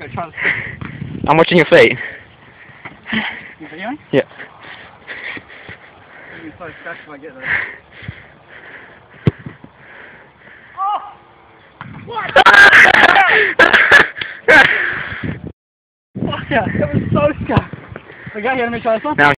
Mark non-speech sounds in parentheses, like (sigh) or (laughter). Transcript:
Go try to. I'm watching your feet. You videoing? Yeah. I'm so scratch if I get there. What? Oh! (laughs) Fuck yeah, that was so scary. Okay, you want me to try this one. now